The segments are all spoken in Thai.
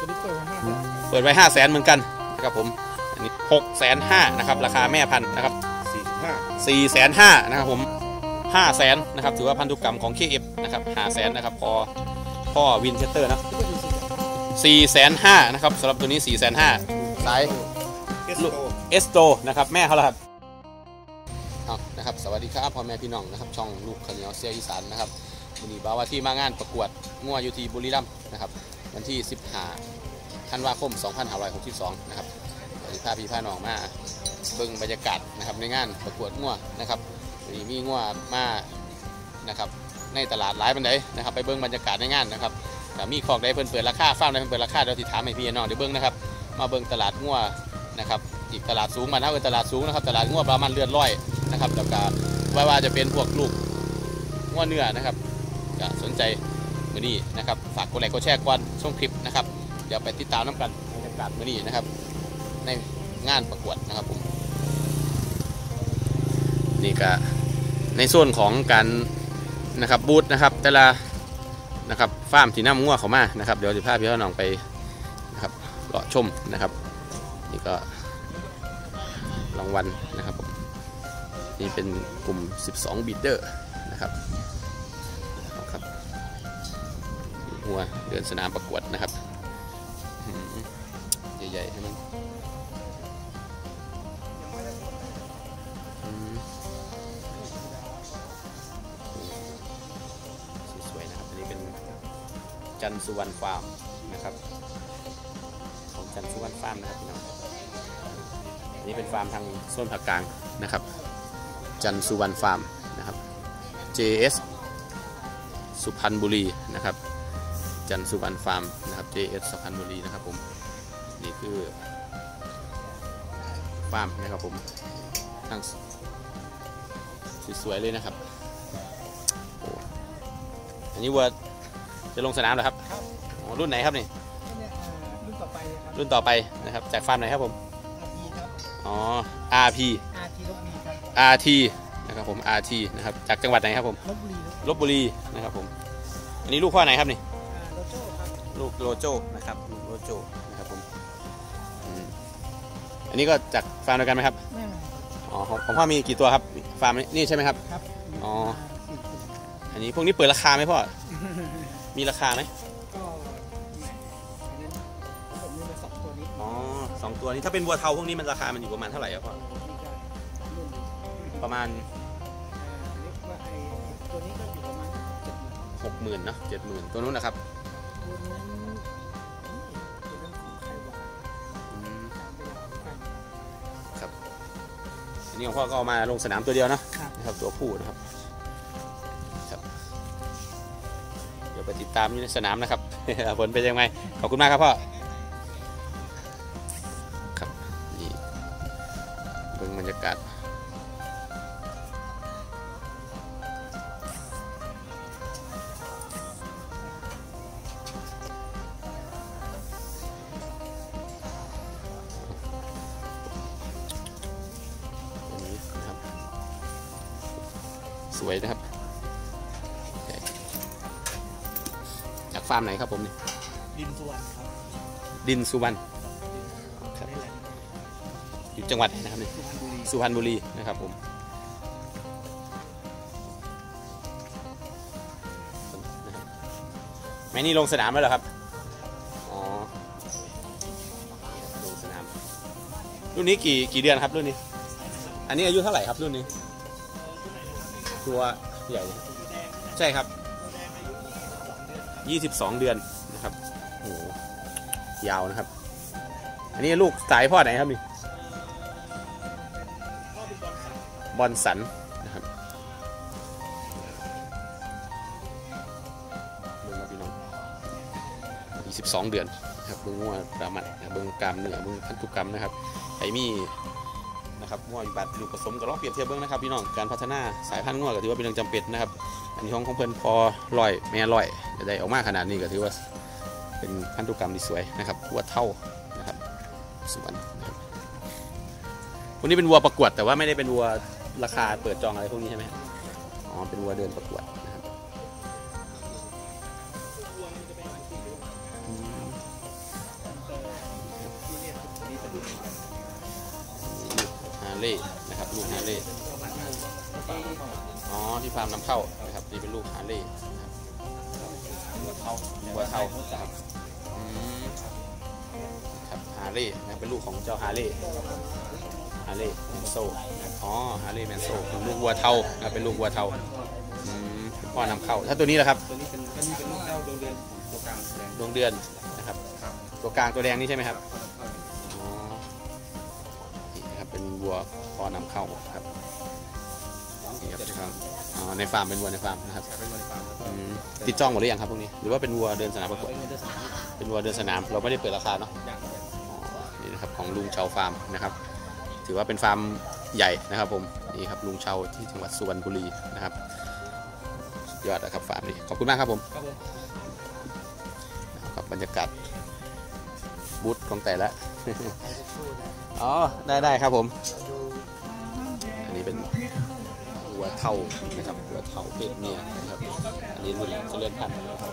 ตัวนี้เปิดมาห้าแสนเปิดไว้ห้าแสนเหมือนกันนะครับผมอันนี้หกแสนห้านะครับราคาแม่พันธุ์นะครับสี่สิบห้าสี่แสนห้านะครับผมห้าแสนนะครับถือว่าพันธุกรรมของ KF นะครับห้าแสนนะครับพอพ่อวินเชสเตอร์นะที่ก็ดูสิสี่แสนห้านะครับสำหรับตัวนี้สี่แสนห้าสายเอสโตเอสโตนะครับแม่เขาละครับเอานะครับสวัสดีครับพ่อแม่พี่น้องนะครับช่องลูกข้าวเหนียวเสียงอีสานนะครับวันนี้บ่าวว่าที่มางานประกวดงัวอยู่ที่บุรีรัมย์นะครับ วันที่ 15ธันวาคม 2562 นะครับวันนี้พาพี่พาน้องมาเบิ่งบรรยากาศนะครับในงานประกวดงัวนะครับวันนี้มีงัวมานะครับในตลาดหลายบันไดนะครับ ไปเบิ่งบรรยากาศในงานนะครับแต่มีของใดเพิ่นเปิดราคาฟาร์มใดเพิ่นเปิดราคาเดี๋ยวติถามให้พี่น้องเดี๋ยวเบิ่งนะครับ มาเบิ่งตลาดงัวนะครับอีกตลาดสูงมานะเป็นตลาดสูงนะครับ ตลาดงัวประมาณเลือดร้อยนะครับแล้วก็ว่าว่าจะเป็นพวกลูกงัวเนื้อนะครับสนใจ มือนี้นะครับฝากกดไลค์กดแชร์ก่อนช่วงคลิปนะครับเดี๋ยวไปติดตามน้ำกันบรรยากาศมือนี้นะครับ ในงานประกวดนะครับผมนี่ก็ในส่วนของการนะครับบูธนะครับ แต่ละนะครับฟาร์มที่นำงัวเขามานะครับ เดี๋ยวจะพาพี่น้องไปนะครับเลาะชมนะครับนี่ก็รางวัลนะครับผมนี่เป็นกลุ่ม 12 บิดเดอร์นะครับ หัวเดินสนามประกวดนะครับใหญ่ๆให้มันอืมสวยๆนะครับ อันนี้เป็นจันสุวรรณฟาร์มนะครับ ของจันสุวรรณฟาร์มนะครับพี่น้องอันนี้เป็นฟาร์มทางโซนภาคกลางนะครับ จันสุวรรณฟาร์มนะครับ JS สุพรรณบุรีนะครับ จันทร์สุวรรณฟาร์มนะครับ JS สุพรรณบุรีนะครับผมนี่คือฟาร์มนะครับผมทางสวยๆเลยนะครับโอ้อันนี้วัวจะลงสนามเหรอครับครับอ๋อรุ่นไหนครับนี่เนี่ยอ่ารุ่นต่อไปนะครับรุ่นต่อไปนะครับจากฟาร์มไหนครับผม RT ครับอ๋อ RP RT ลบบุรีครับ RT นะครับผม RT นะครับจากจังหวัดไหนครับผมลบบุรีครับลบบุรีนะครับผมอันนี้ลูกพ่อไหนครับนี่ โลโจนะครับลูกโลโจนะครับผมอืมอันนี้ก็จากฟาร์มเดียวกันไหมครับแม่นอ๋อของของพ่อมีกี่ตัวครับฟาร์มนี้นี่ใช่ไหมครับ ครับอ๋อ สี่ตัวอันนี้พวกนี้เปิดราคาไหมพ่อมีราคาไหมก็แหม่อันนั้นผมมีมาสองตัวนี้อ๋อสองตัวนี้ถ้าเป็นวัวเทาพวกนี้มันราคามันอยู่ประมาณเท่าไหร่ครับพ่อนี่ก็รุ่นประมาณ อ่าเรียกว่าไอ้ตัวนี้ก็อยู่ประมาณเจ็ดหมื่นหกหมื่นเนาะเจ็ดหมื่นตัวนู้นนะครับ ตัวนั้นตัวนั้นของใครวะอืมจำไม่ได้เหมือนกันอันนี้ของพ่อก็เอามาลงสนามตัวเดียวเนาะครับ นะครับ ตัวผู้นะครับครับ เดี๋ยวไปติดตามอยู่ในสนามนะครับ ผลเป็นยังไงขอบคุณมากครับพ่อครับนี่เบิ่งบรรยากาศ ครับผมนี่ดินสุวรรณครับดินสุวรรณครับได้แหละอยู่จังหวัดไหนนะครับนี่สุพรรณบุรีสุพรรณบุรีนะครับผมนะครับแม่นี่ลงสนามแล้วเหรอครับอ๋อลงสนามรุ่นนี้กี่กี่เดือนครับรุ่นนี้ อันนี้อายุเท่าไหร่ครับรุ่นนี้ ตัวใหญ่เลยใช่ครับ 22 เดือนนะครับโอ้โหยาวนะครับ อันนี้ลูกสายพ่อไหนครับนี่บอลสันนะครับเบิ่งมาพี่น้องอีสิบสองเดือนนะครับเบิ่งงัวประมาณนะครับเบิ่งกล้ามเหนือเบิ่งพันธุกรรมนะครับไอมีนะครับงัวอยู่บัดลูกผสมก็ลองเปรียบเทียบเบิ่งนะครับพี่น้องการพัฒนาสายพันธุ์งัวก็ถือว่าเป็นเรื่องจำเป็นนะครับ อันนี้ของของเพิ่นพอลอยแม่ลอยจะได้ออกมาขนาดนี้ก็ถือว่าเป็นพันธุกรรมที่สวยนะครับวัวเท่านะครับสวนนะครับวันนี้เป็นวัวประกวดแต่ว่าไม่ได้เป็นวัวราคาเปิดจองอะไรพวกนี้ใช่ไหมอ๋อเป็นวัวเดินประกวดนะครับฮาร์เล อ๋อที่ฟาร์มนำเข้านะครับนี่เป็นลูกฮาร์เลย์นะครับหัวเทาหัวเทานะครับอืมครับฮาร์เลย์นะเป็นลูกของเจ้าฮาร์เลย์ฮาร์เลย์แมนโซอ๋อฮาร์เลย์แมนโซเป็นลูกวัวเทานะครับเป็นลูกวัวเทาอืมพ่อนำเข้า ถ้าตัวนี้ล่ะครับตัวนี้เป็นตัวนี้เป็นลูกเต้าดวงเดือนตัวกลางแดงดวงเดือนนะครับครับ ตัวกลางตัวแดงนี่ใช่ไหมครับอ๋อนี่นะครับเป็นวัวพ่อนำเข้าครับ นี่ครับที่ฟาร์มอ๋อในฟาร์มเป็นวัวในฟาร์มนะครับเป็นวัวในฟาร์มแล้วก็อืมติดจองหมดหรือยังครับพวกนี้ หรือว่าเป็นวัวเดินสนามประกวด เป็นวัวเดินสนามเป็นวัวเดินสนาม เราไม่ได้เปิดราคาเนาะ อย่างอ๋อนี่นะครับของลุงเชาฟาร์มนะครับ ถือว่าเป็นฟาร์มใหญ่นะครับผมนี่ครับลุงเชาที่จังหวัดสุพรรณบุรีนะครับสุดยอดนะครับฟาร์มนี้ขอบคุณมากครับผมครับผมครับบรรยากาศบูธของแต่ละ อ๋อได้ได้ครับผม อันนี้เป็น หัวเท่านะครับหัวเท่าเพศเมียนะครับอันนี้รุ่นเจริญพันธุ์นะครับ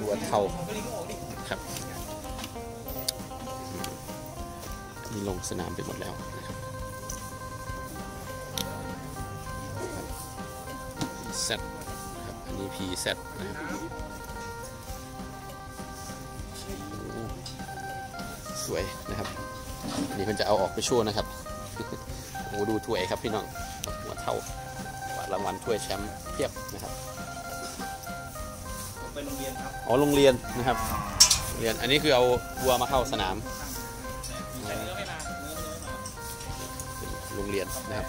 หัวเท่าครับอันนี้ลงสนามไปหมดแล้วนะครับเซตครับอันนี้ PZ นะครับสวยนะครับ อันนี้เพิ่นจะเอาออกไปโชว์นะครับโอ้ดูถ้วยครับพี่น้อง เท่ารางวัลถ้วยแชมป์เพียบนะครับเป็นโรงเรียนครับอ๋อโรงเรียนนะครับโรงเรียนอันนี้คือเอาวัวมาเข้าสนามแต่เนื้อไม่มาเนื้อไม่มาเป็นโรงเรียนนะครับ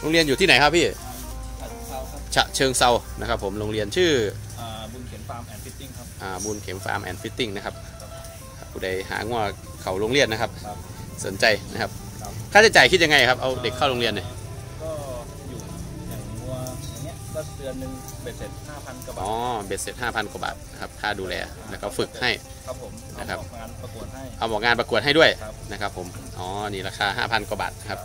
โรงเรียนอยู่ที่ไหนครับพี่อัดเท้าครับฉะเชิงเทรานะครับ ผมโรงเรียนชื่ออ่าบุญเขียนฟาร์ม and fitting ครับอ่าบุญเข็มฟาร์ม and fitting นะครับครับผู้ใดหางัวเขาโรงเรียนนะครับครับสนใจนะครับ ครับค่าใช้จ่ายคิดยังไงครับ เอาเด็กเข้าโรงเรียนเนี่ยก็อยู่อย่างงัวอย่างเงี้ยก็เดือนหนึ่งเบ็ดเสร็จ5,000กว่าบาทอ๋อเบ็ดเสร็จ5,000กว่าบาทนะครับค่าดูแลแล้วก็ฝึกให้ ครับผมนะครับเอาออกงานประกวดให้ เอาบอกงานประกวดให้ด้วยครับ นะครับผมอ๋อนี่ราคา 5,000กว่าบาทนะครับ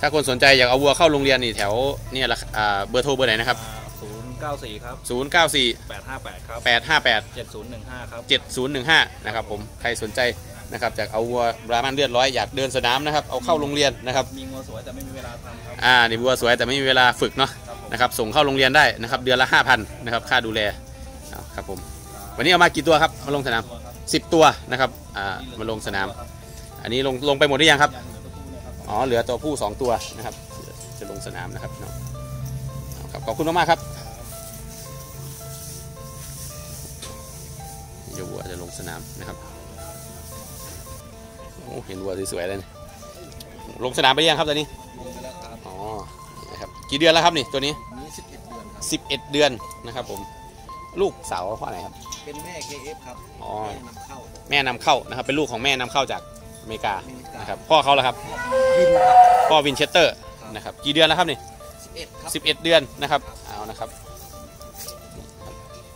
ถ้าคนสนใจอยากเอาวัวเข้าโรงเรียนนี่แถวเนี่ยราคาอ่าเบอร์โทรเบอร์ไหนนะครับศูนย์เก้าสี่ครับ094 แปดห้าแปดครับ858 เจ็ดศูนย์หนึ่งห้าครับ 7015 นะครับผม ใครสนใจ นะครับจากเอาวัวบรามันเลือดร้อยอยากเดินสนามนะครับเอาเข้าโรงเรียนนะครับมีงัวสวยแต่ไม่มีเวลาทำครับอ่านี่วัวสวยแต่ไม่มีเวลาฝึกเนาะครับผมนะครับส่งเข้าโรงเรียนได้นะครับเดือนละ5,000นะครับค่าดูแลเอาครับผมวันนี้เอามากี่ตัวครับมาลงสนามตัวครับ10 ตัวนะครับอ่ามาลงสนามครับอันนี้ลงลงไปหมดหรือยังครับอย่างเหลือตัวผู้เนี่ยครับอ๋อเหลือตัวผู้ 2 ตัวนะครับจะลงสนามนะครับเนาะเอาครับขอบคุณมากๆครับเดี๋ยววัวจะลงสนามนะครับโอ้เห็นวัวสวยๆเลยนี่ลงสนามไปหรือยังครับตอนนี้ลงไปแล้วครับอ๋อนี่นะครับกี่เดือนแล้วครับนี่ตัวนี้นี้11เดือนครับ11เดือนนะครับผมลูกสาวเพราะอะไรครับ เป็นแม่ KF ครับอ๋อแม่นำเข้าแม่นำเข้านะครับ เป็นลูกของแม่นำเข้าจากอเมริกาอเมริกานะครับพ่อเขาล่ะครับวินครับพ่อวินเชสเตอร์นะครับกี่เดือนแล้วครับนี่11ครับ11 เดือนนะครับเอานะครับ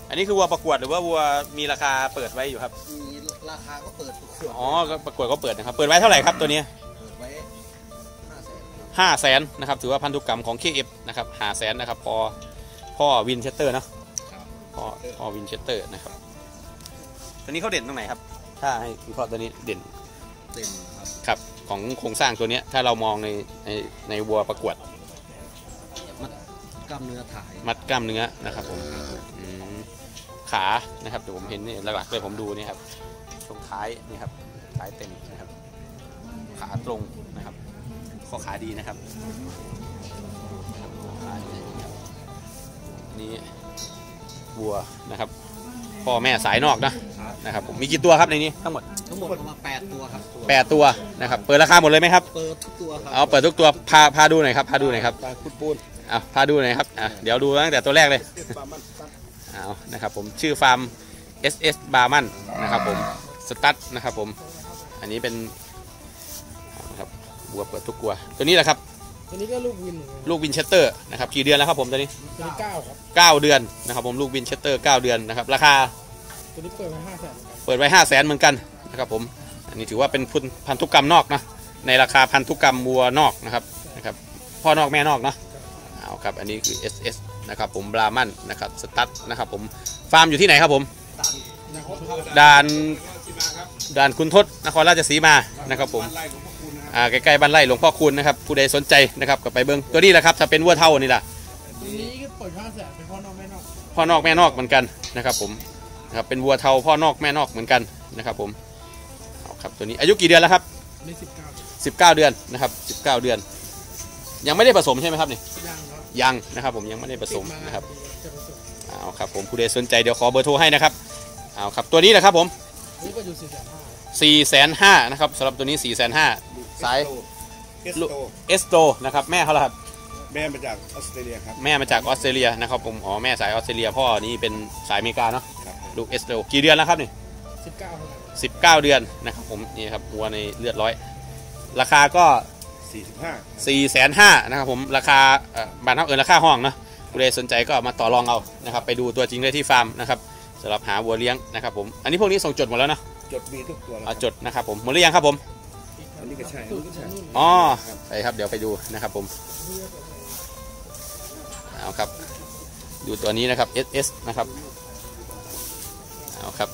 อันนี้คือวัวประกวดหรือว่าวัวมีราคาเปิดไว้อยู่ครับมี ราคาก็เปิดทุกส่วนอ๋อก็ประกวดก็เปิดนะครับ เปิดไว้เท่าไหร่ครับตัวนี้เปิดไว้5แสนครับห้าแสนนะครับ ถือว่าพันธุกรรมของ KF นะครับห้าแสนนะครับพอพ่อวินเชสเตอร์เนาะครับพ่อพ่อวินเชสเตอร์นะครับ ตัวนี้เขาเด่นตรงไหนครับ ถ้าให้วิเคราะห์ตัวนี้เด่นเต็มครับครับของโครงสร้างตัวเนี้ยถ้าเรามองในในในวัวประกวด มัดกล้ามเนื้อถ่ายมัดกล้ามเนื้อนะครับผมอืมขานะครับเดี๋ยวผมเห็นนี่หลักๆเลยผมดูนี่ครับตรง ท้ายนี่ครับท้ายเต็มนะครับ ขาตรงนะครับข้อขาดีนะครับขาดีนะครับนี่วัวนะครับ พ่อแม่สายนอกนะนะครับผมมีกี่ตัวครับในนี้ทั้งหมดทั้งหมดประมาณ8ตัวครับแปดตัวนะครับ เปิดราคาหมดเลยไหมครับเปิดทุกตัวครัเอาเปิดทุกตัวพาพาดูหน่อยครับพาดูหน่อยครับตาคุดปูนเอาพาดูหน่อยครับอะเดี๋ยวดูตั้งแต่ตัวแรกเลยเอานะครับผมชื่อฟาร์ม SS บราห์มันนะครับผม stud นะครับผม อันนี้เป็นเอานะครับวัวเปิดทุกตัว ตัวนี้แหละครับ ตัวนี้ก็ลูกวินเหมือนกันลูกวินเชสเตอร์นะครับกี่เดือนแล้วครับผมตัวนี้ตัวนี้เก้าครับ9เดือนนะครับผมลูกวินเชสเตอร์9เดือนนะครับราคาตัวนี้เปิดมาห้าแสนเปิดไว้5 0 0แสนเหมือนกันนะครับผมอันนี้ถือว่าเป็นพันพันธุกรรมนอกนะในราคาพันธุกรรมวัวนอกนะครับนะครับพ่อนอกแม่นอกเนาะเอาครับอันนี้คือ SS นะครับผมบรามันนะครับสตัดนะครับผมฟาร์มอยู่ที่ไหนครับผมนะครับด่าน ด่านคุณทศนครราชสีมานะครับผมไล่ของพวกคุณนะครับอ่าใกล้ๆบ้านไร่หลวงพ่อคุณนะครับผู้ใดสนใจนะครับก็ไปเบิ้งตัวนี้แหละครับถ้าเป็นวัวเท่านี่แหละตัวนี้ก็เปิดห้าแสนเป็นพ่อนอกแม่นอกพ่อนอกแม่นอกเหมือนกันนะครับผมนะครับเป็นวัวเท่าพ่อนอกแม่นอกเหมือนกันนะครับผมเอาครับตัวนี้อายุกี่เดือนแล้วครับอันนี้สิบเก้า19เดือนนะครับ19เดือน ยังไม่ได้ผสมใช่ไหมครับนี่ย่างครับยังนะครับผมยังไม่ได้ผสมติดานะครับจะผสมเอาครับผมผู้ใดสนใจเดี๋ยวขอเบอร์โทรให้นะครับเอาครับตัวนี้แหละครับผม นี่ก็อยู่สี่แสนห้า4 5 0 0 0นะครับสำหรับตัวนี้4 5 0 0 0สายเอสลูกโตเอสโตนะครับแม่เขาละครับแม่มาจากออสเตรเลียครับแม่มาจากออสเตรเลียนะครับผมอ๋อแม่สายออสเตรเลียพ่อนี่เป็นสายอเมริกาเนาะครับลูกเอสโตกี่เดือนแล้วครับนี่สิบเก้าเท่านั้น19เดือนนะครับผมนี่ครับวัวในเลือดร้อย ราคาก็45 4 5 0 0 0นะครับผมราคาเอ่อบ้านเขาเออราคาห้องเนาะผู้ใดสนใจก็มาต่อรองเอานะครับไปดูตัวจริงได้ที่ฟาร์มนะครับ สำหรับหาวัวเลี้ยงนะครับผม อันนี้พวกนี้ส่งจดหมดแล้วเนาะจดมีทุกตัวแล้วเอาจดนะครับผมหมดหรือยังครับผม อันนี้ก็ใช่อันสูตนี้รก็ใช่นู่นอ๋อไปครับเดี๋ยวไปดูนะครับผมเอาครับ ดูตัวนี้นะครับ SS นะครับเอาครับ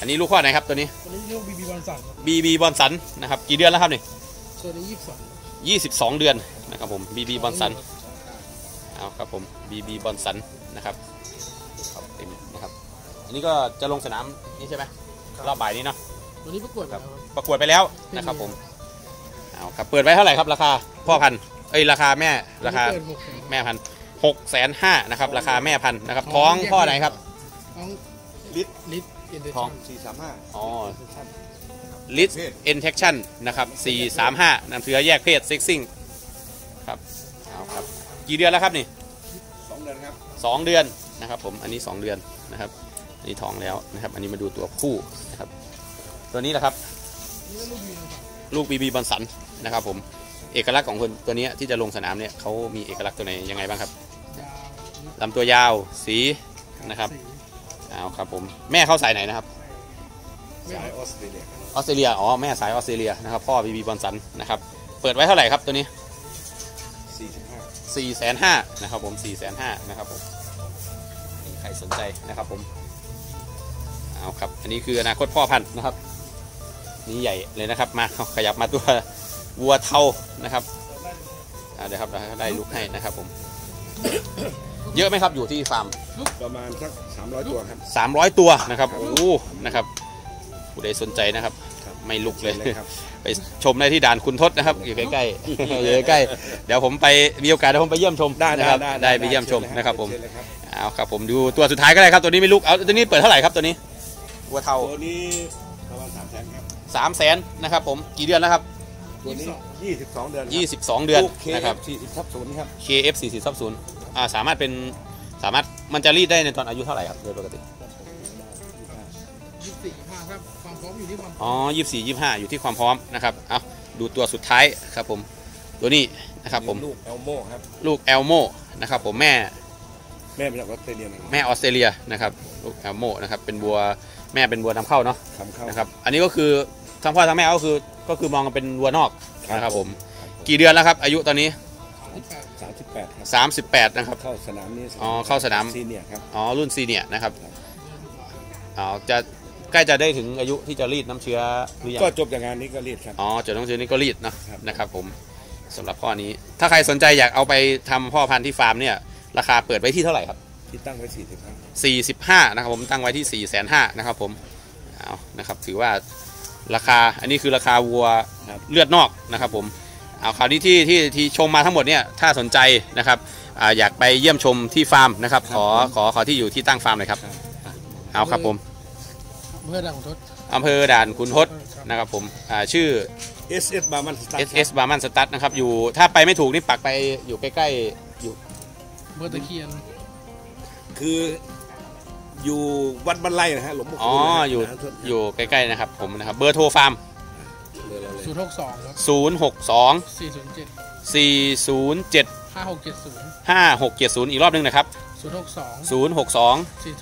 อันนี้ลูกข้อไหนครับตัวนี้ ตัวนี้เรียกบีบีบอลสันครับ BB บอลสันนะครับกี่เดือนแล้วครับนี่ตัวนี้ยี่สิบสอง22 เดือนนะครับผม BB บอลสันเอาครับผม BB บอลสันนะครับครับเต็มนะครับ อันนี้ก็จะลงสนามนี่ใช่ไหมรอบบ่ายนี้เนาะตัวนี้ประกวดแล้วครับ ประกวดไปแล้วนะครับผมเอาครับเปิดไว้เท่าไหร่ครับราคาพ่อพันธุ์เอ้ยราคาแม่ราคาเปิดหกแสนแม่พันธุ์หกแสนห้านะครับราคาแม่พันธุ์นะครับท้องพ่อไหนครับ ท้องลิตร ลิตรอินเตอร์ท้อง435อ๋อ ลิส เอ็นเทคชั่นนะครับสี่สามห้าน้ำเชื้อแยกเพศ sexing ครับเอาครับ กี่เดือนแล้วครับนี่2เดือนครับ สองเดือนนะครับผมอันนี้สองเดือนนะครับ อันนี้ท้องแล้วนะครับ อันนี้มาดูตัวคู่นะครับ ตัวนี้แหละครับนี่ก็ลูกบีบอลสันลูกบีบีบอลสันนะครับ ผมเอกลักษณ์ของคนตัวเนี้ยที่จะลงสนามเนี่ยเขามีเอกลักษณ์ตัวไหนยังไงบ้างครับยาวลิตรลำตัวยาวสีนะครับสีเอาครับผมแม่เขาสายไหนนะครับไม่สายเอาออสเตรเลียครับออสเตรเลียอ๋อแม่สายออสเตรเลียนะครับพ่อบีบีบอลสันนะครับเปิดไว้เท่าไหร่ครับตัวนี้45 4ี่แสนห้านะครับผม4ี่แสนห้านะครับผมนี่ใครสนใจนะครับผม เอาครับ อันนี้คืออนาคตพ่อพันธุ์นะครับ นี่ใหญ่เลยนะครับ มาเอาขยับมาตัววัวเทานะครับอ่าเดี๋ยวครับเราได้ลุกให้นะครับผม เยอะไหมครับอยู่ที่ฟาร์ม ประมาณสัก300 ตัวครับ300 ตัวนะครับ โอ้โหนะครับ ผู้ใดสนใจนะครับครับไม่ลุกเลยเลยครับไปชมได้ที่ด่านคุณทศนะครับ อยู่ใกล้ๆอยู่ใกล้ๆเดี๋ยวผมไปมีโอกาสเดี๋ยวผมไปเยี่ยมชมได้นะได้ครับได้ได้ไปเยี่ยมชมนะครับผมเชิญเลยครับเอาครับผมดูตัวสุดท้ายก็ได้ครับ ตัวนี้ไม่ลุก เอาตัวนี้เปิดเท่าไหร่ครับตัวนี้ วัวเทาตัวนี้ประมาณ3แสนครับสามแสนนะครับผมกี่เดือนแล้วครับตัวนี้22เดือนครับ22เดือนลูกนะครับ KF 40ทับ0ครับ KF 40ทับ0อ่าสามารถเป็นสามารถมันจะรีดได้ในตอนอายุเท่าไหร่ครับโดยปกติยี่สิบสี่ห้าครับความพร้อมอยู่ที่ความอ๋อ24 25อยู่ที่ความพร้อมนะครับเอาดูตัวสุดท้ายครับผมตัวนี้นะครับผมลูกแอลโมครับลูกแอลโมนะครับผมแม่แม่มาจากออสเตรเลียนะครับแม่ออสเตรเลียนะครับลูกแอลโมนะครับเป็นวัว แม่เป็นวัวนำเข้าเนาะนำเข้านะครับอันนี้ก็คือทั้งพ่อทั้งแม่ก็คือก็คือมองกันเป็นวัวนอกนะครับผมครับผมกี่เดือนแล้วครับ อายุตอนนี้ที่แปด38ครับ38 นะครับ เข้าสนามนี้อ๋อเข้าสนาม senior ครับ อ๋อรุ่น senior นะครับอ๋อจะใกล้จะได้ถึงอายุที่จะรีดน้ำเชื้อหรือยัง ก็จบจากงานนี้ก็รีดครับ อ๋อจดน้ำเชื้อนี่ก็รีดเนาะครับ นะครับผมสำหรับข้อนี้ ถ้าใครสนใจอยากเอาไปทำพ่อพันธุ์ที่ฟาร์มเนี่ย ราคาเปิดไว้ที่เท่าไหร่ครับ ที่ตั้งไว้40ครับ 45นะครับผมตั้งไว้ที่4 5 0 0 0นะครับผมเอานะครับถือว่าราคาอันนี้คือราคาวัวครับเลือดนอกนะครับผมเอาคราวนี้ที่ที่ที่ชมมาทั้งหมดเนี่ยถ้าสนใจนะครับอาอยากไปเยี่ยมชมที่ฟาร์มนะครับ ขอขอขอที่อยู่ที่ตั้งฟาร์มเลยครับเอาครับผมเพื่อดังทศอำเภอด่านคุณทศครับนะครับผมอ่าชื่อ SS บาร์มันสตาร์ SS บาร์มันสตัดนะครับอยู่ถ้าไปไม่ถูกนี่ปักไปอยู่ใกล้ๆอยู่เบอร์ตะเคียนคือ อยู่วัดบ้านไร่นะฮะหลวงพ่ออ๋อคูณนะฮะอยู่นะฮะอยู่ใกล้ๆนะครับผมนะครับเบอร์โทรฟาร์มเรือเราเลยศูนย์หกสองครับ062สี่ศูนย์เจ็ด407ห้าหกเจ็ดศูนย์5670อีกรอบหนึงนะครับศูนย์หกสอง062สี่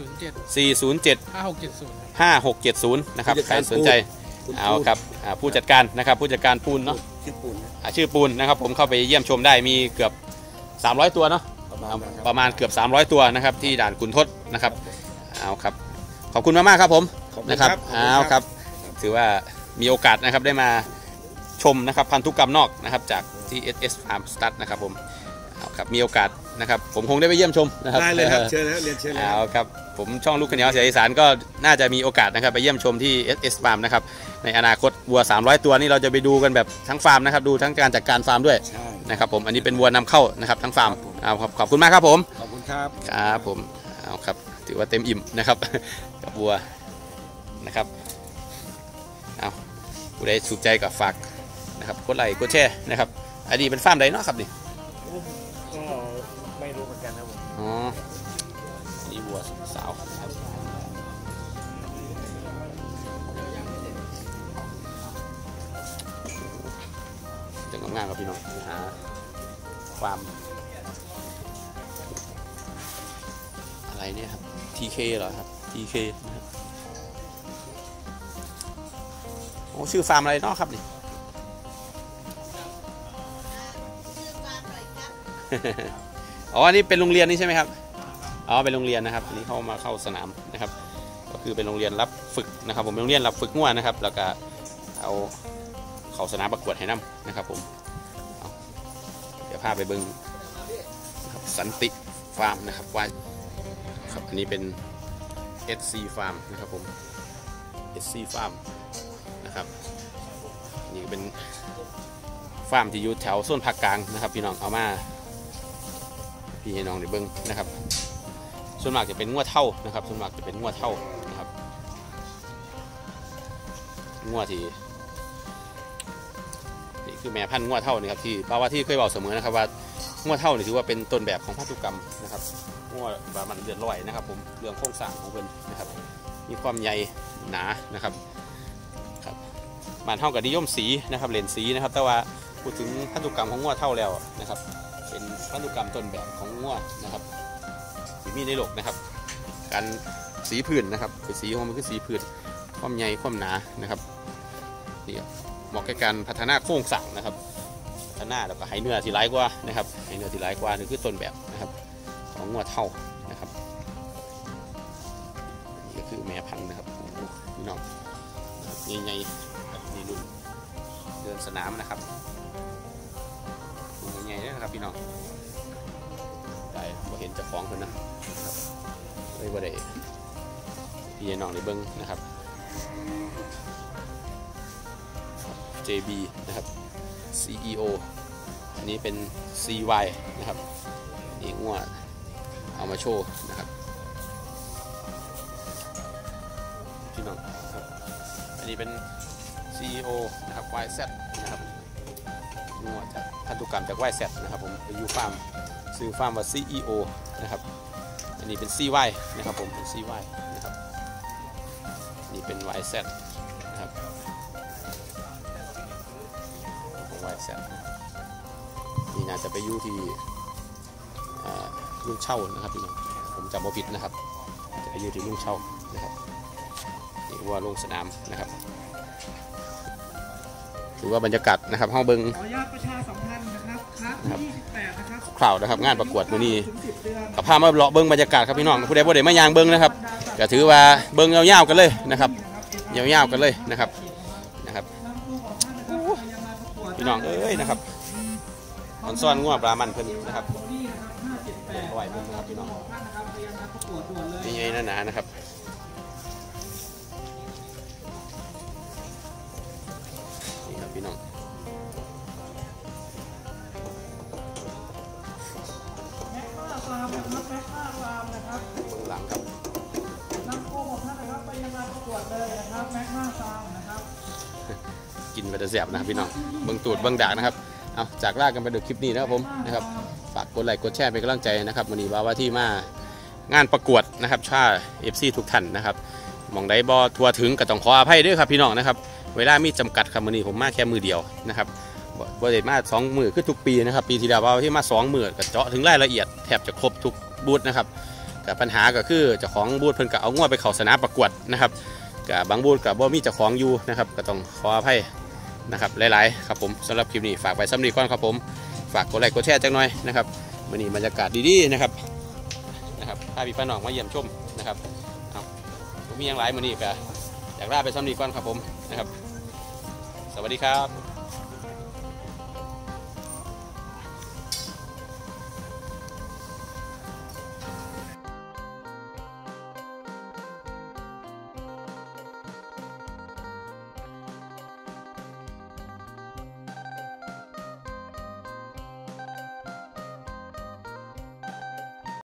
ศูนย์เจ็ด407ห้าหกเจ็ดศูนย์5670นะครับใครสนใจคุณเอาครับอ่าผู้จัดการนะครับผู้จัดการปูนเนาะคิดปูนนะอ่าชื่อปูนนะครับผมเข้าไปเยี่ยมชมได้มีเกือบ 300 ตัวเนาะประมาณนั้นคปรับระมาณเกือบ 300 ตัวนะครับที่ด่านขุนทศนะครับ เอาครับ ขอบคุณมากๆครับผมขอบคุณนะครับขอบคุณเอาครับครับโอเคถือว่ามีโอกาสนะครับได้มาชมนะครับพันธุกรรมนอกนะครับจากที่ SS Farm Stud นะครับผมเอาครับมีโอกาสนะครับผมคงได้ไปเยี่ยมชมนะครับได้เลยครับเชิญนะเรียนเชิญเลยเอาครับผมช่องลูกขนเหนียวเสียงอีสานก็น่าจะมีโอกาสนะครับไปเยี่ยมชมที่ SS Farm นะครับในอนาคตวัว 300 ตัวนี่เราจะไปดูกันแบบทั้งฟาร์มนะครับดูทั้งการจัดการฟาร์มด้วยใช่นะครับผมอันนี้เป็นวัวนำเข้านะครับทั้งฟาร์มเอาครับขอบคุณมากครับผมขอบคุณครับครับผมเอาครับ ถือว่าเต็มอิ่มนะครับ กับวัวนะครับเอาผู้ใดสุขใจกับฝากนะครับกดไลค์กดแชร์นะครับอันนี้เป็นฟาร์มใดเนาะครับนี่ก็ไม่รู้เหมือนกันครับผมอ๋ออันนี่วัวสาวครับจะงามๆครับพี่น้องหาความอะไรเนี่ยครับ TK เหรอครับ TK นะครับโอ้ชื่อฟาร์มอะไรเนาะครับนี่อ๋ออันนี้เป็นโรงเรียนนี่ใช่ไหมครับอ๋อเป็นโรงเรียนนะครับอันนี้เข้ามาเข้าสนามนะครับ ก็คือเป็นโรงเรียนรับฝึกนะครับ ผมเป็นโรงเรียนรับฝึกง่วนะครับ แล้วก็เอาเข้าสนามประกวดให้น้ำนะครับผมเเดี๋ยวพาไปเบิ้งสันติฟาร์มนะครับว่า ครับ อันนี้เป็น SC Farm นะครับผม SC Farm นะครับนี่เป็นฟาร์มที่อยู่แถวโซนภาคกลางนะครับ พี่น้องเอามาพี่ให้น้องได้เบิ้งนะครับ ส่วนมากจะเป็นงวดเท่านะครับ ส่วนมากจะเป็นงวดเท่านะครับงวดที่นี่คือแม่พันธุ์งวดเท่านี่ครับที่ป้าว่าที่เคยบอกเสมอนะครับว่างวดเท่านี่ถือว่าเป็นต้นแบบของพันธุกรรมนะครับ งวดว่ามันเดือดร้อยนะครับ ผมเรื่องโครงสร้างของเพิ่นนะครับ มีความใหญ่หนานะครับครับบ้านเท่ากับนิยมสีนะครับเลนสีนะครับ แต่ว่าพูดถึงพันธุกรรมของงวเท่าแล้วนะครับ เป็นพันธุกรรมต้นแบบของงัวนะครับที่มีในโลกนะครับ การสีพื้นนะครับเป็นสีของมันคือสีพื้นความใหญ่ความหนานะครับนี่เหมาะกับการพัฒนาโครงสร้างนะครับพัฒนาแล้วก็ให้เนื้อที่ร้ายกว่านะครับให้เนื้อที่ร้ายกว่านี่คือต้นแบบ ของงัวเท่านะครับนี่ก็คือแม่พันธุ์นะครับพี่น้องใหญ่ๆนี่รุ่นเดินสนามนะครับตัวใหญ่ๆนะครับพี่น้องได้บ่เห็นเจ้าของเพิ่นนะครับเลยบ่ได้พี่น้องในเบิ้งนะครับ JB นะครับ CEO อันนี้เป็น CY นะครับนี่งัว เอามาโชว์นะครับพี่น้องครับอันนี้เป็น CEO นะครับ YZ นะครับงัวจากพันธุกรรมจากไวแซนะครับผมไปอยู่ฟาร์มซื้อฟาร์มว่า CEO นะครับอันนี้เป็น CY นะครับผมเป็น CY นะครับนี่เป็น YZ นะครับของ YZ นี่น่าจะไปอยู่ที่ ลุงเช่านะครับพี่น้องผมจำบ่ผิดนะครับจะไปอยู่ที่ลุงเช่านะครับนี่ว่าลงสนามนะครับถือว่าบรรยากาศนะครับห้องเบิงขออนุญาตประชาสัมพันธ์นะครับครับครับที่28นะครับข่าวนะครับงานประกวดมื้อนี้ถึง10เดือนกับพามาเลาะเบิ้งบรรยากาศครับพี่น้องผู้ใดผู้ใดมายางเบิ้งนะครับก็ถือว่าเบิ้งยาวๆกันเลยนะครับยาวๆกันเลยนะครับนะครับพี่น้องเอ้ยนะครับออนซ่อนง่วงปลามันเพิ่นนะครับเอาไว้เพิ่นนะครับพี่น้องนี่ไงนั่นหนานะครับนี่ครับพี่น้องแม็กซ์ฟาร์มนะครับแม็กซ์ฟาร์มนะครับเบื้องหลังครับนำโค้ของท่านนะครับไปยังงานประกวดเลยนะครับแม็กซ์ฟาร์มนะครับกินไปแต่แสบนะครับพี่น้องเบิ้งตูดเบิ้งดากนะครับเอาจากลากันไปดูคลิปนี้นะครับผมนะครับ ฝากกดไลค์กดแชร์เป็นกำลังใจนะครับวันนี้ว่าว่าที่มางานประกวดนะครับชาว FC ทุกท่านนะครับมองได้บ่ทั่วถึงก็ต้องขออภัยด้วยครับพี่น้องนะครับเวลามีจำกัดครับวันนี้ผมมาแค่มื้อเดียวนะครับบ่บ่ได้มาสองมือคือทุกปีนะครับปีที่แล้วว่าที่มาสองมือก็เจาะถึงรายละเอียดแทบจะครบทุกบูธนะครับกับปัญหาก็คือเจ้าของบูธเพิ่นก็เอางวดไปเข้าสนามประกวดนะครับกับบางบูธกับบ่มีเจ้าของอยู่นะครับก็ต้องขออภัยนะครับหลายๆครับผมสำหรับคลิปนี้ฝากไปสำนีก่อนครับผม ฝากกดไลค์กดแชร์จังหน่อยนะครับวันนี้บรรยากาศดีๆนะครับนะครับพาพี่ป้าน้องมาเยี่ยมชมนะครับเอาผมมีอย่างไรมันนี้ก็อยากจากลาไปซ้ำนี้ก่อนครับผมนะครับ สวัสดีครับ